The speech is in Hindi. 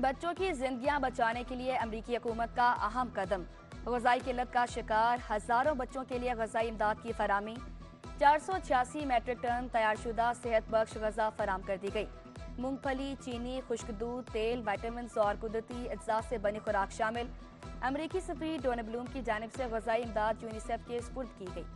बच्चों की जिंदगियाँ बचाने के लिए अमरीकी हुकूमत का अहम कदम। गजाई किल्लत का शिकार हज़ारों बच्चों के लिए गजाई इमदाद की फरामी चार सौ छियासी मेट्रिक टन तैयारशुदा सेहत बख्श गजा फराम कर दी गई। मूंगफली, चीनी, खुश्क दूध, तेल वाइटामिन और कुदरती अज्जा से बनी खुराक शामिल। अमरीकी सफी डोनब्लूम की जानब से गजाई इमदाद यूनिसेफ के स्पुर्द की गई।